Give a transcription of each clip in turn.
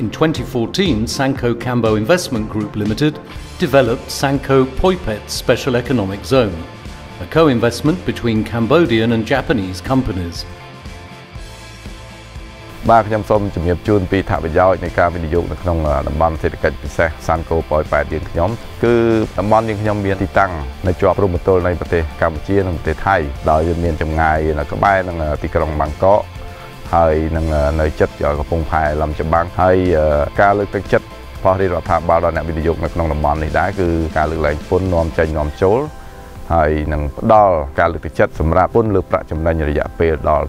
in 2014, Sanco Cambo Investment Group Limited developed Sanco Poipet Special Economic Zone, a co investment between Cambodian and Japanese companies. បាទខ្ញុំសូមជម្រាបជូនពីថាប្រយោជន៍នៃការវិនិយោគនៅក្នុងតំបន់សេដ្ឋកិច្ចពិសេសសានកូប៉ោយប៉ែតយើងខ្ញុំគឺតំបន់យើងខ្ញុំមានទីតាំងនៅជាប់ព្រំប្រទល់នៃប្រទេសកម្ពុជានិងប្រទេសថៃដោយយើងមានចម្ងាយនៅក្បែរនឹងទីក្រុងបាងកក ហើយនឹងនៅចិត្តកំពង់ផែលំច្បាំងហើយការលើកទឹកចិត្តរបស់រាជរដ្ឋាភិបាលដល់អ្នកវិនិយោគនៅក្នុងតំបន់នេះដែរគឺការលើកលែងពន្ធនាំចេញនាំចូលហើយនឹងផ្ដល់ការលើកទឹកចិត្តសម្រាប់ពន្ធលើប្រាក់ចំណេញរយៈពេលដល់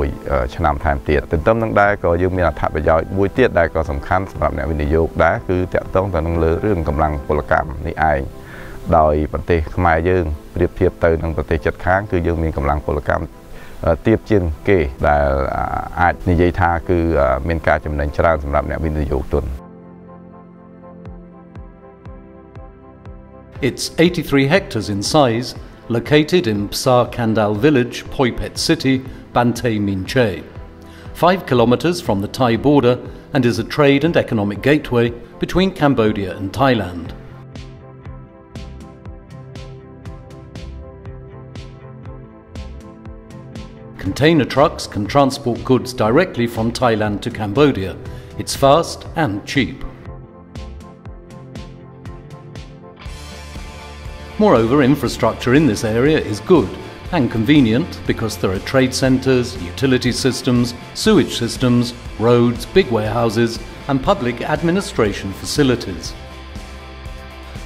6ឆ្នាំថែមទៀតទន្ទឹមនឹងដែរក៏យើងមានអត្ថប្រយោជន៍មួយទៀតដែលក៏សំខាន់សម្រាប់អ្នកវិនិយោគដែរគឺតកតងទៅនឹងលើរឿងកម្លាំងពលកម្មនេះឯងដោយប្រទេសខ្មែរយើងប្រៀបធៀបទៅនឹងប្រទេសជិតខាងគឺយើងមានកម្លាំងពលកម្ម It's 83 hectares in size, located in Psar Kandal village, Poipet city, Banteay Meanchey. 5 kilometers from the Thai border and is a trade and economic gateway between Cambodia and Thailand. Container trucks can transport goods directly from Thailand to Cambodia. It's fast and cheap. Moreover, infrastructure in this area is good and convenient because there are trade centres, utility systems, sewage systems, roads, big warehouses and public administration facilities.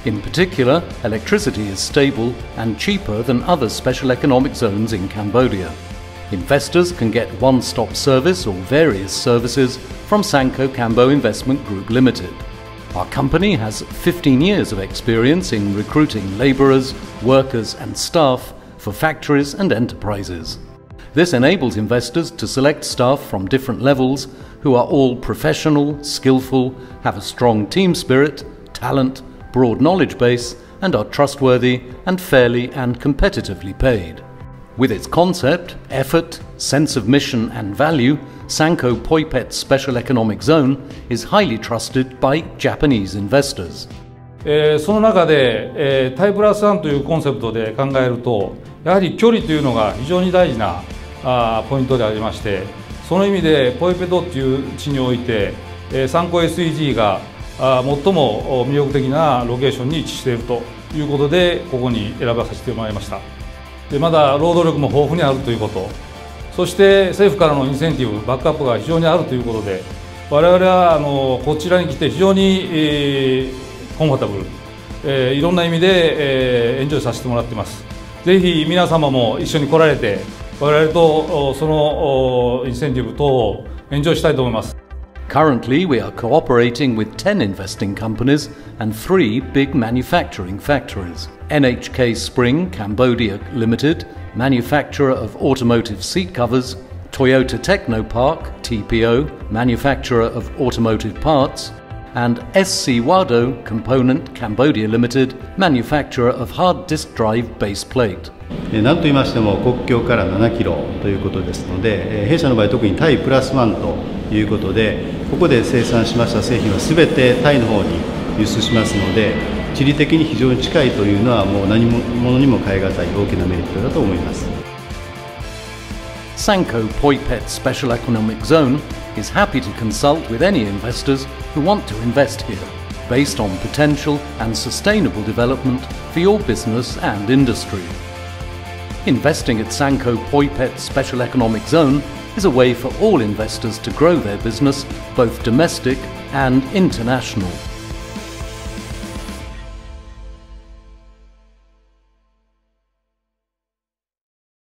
In particular, electricity is stable and cheaper than other special economic zones in Cambodia. Investors can get one-stop service or various services from Sanco Cambo Investment Group Limited. Our company has 15 years of experience in recruiting labourers, workers and staff for factories and enterprises. This enables investors to select staff from different levels who are all professional, skillful, have a strong team spirit, talent, broad knowledge base and are trustworthy and fairly and competitively paid. With its concept, effort, sense of mission and value, Sanko Poipet Special Economic Zone is highly trusted by Japanese investors. えー、その中で、えー、タイプラスワンというコンセプトで考えるとやはり距離というのが非常に大事なあポイントでありましてその意味でポイペトっていう地において、えー、参考 SEG があ最も魅力的なロケーションに位置しているということでここに選ばさせてもらいました。でまだ労働力も豊富にあるということ。そして政府からのインセンティブバックアップが非常にあるということで我々はあのこちらに来て非常に、えー、コンファタブル、えー、いろんな意味で、えー、エンジョイさせてもらってます。ぜひ皆様も一緒に来られて我々とそのインセンティブ等をエンジョイしたいと思います。Currently, we are cooperating with 10 investing companies and three big manufacturing factories. NHK Spring Cambodia Limited, manufacturer of automotive seat covers, Toyota Technopark, TPO, manufacturer of automotive parts, and SC Wado Component Cambodia Limited, manufacturer of hard disk drive base plate. 何と言いましても国境から7キロということですので弊社の場合特にタイプラスワンということで ここで生産しました製品は全てタイの方に輸出しますので地理的に非常に近いというのはもう何者にも代え難い大きなメリットだと思います Sanko Poipet Special Economic Zone is happy to consult with any investors who want to invest here based on potential and sustainable development for your business and industry. Investing at Sanko Poipet Special Economic Zone is a way for all investors to grow their business, both domestic and international.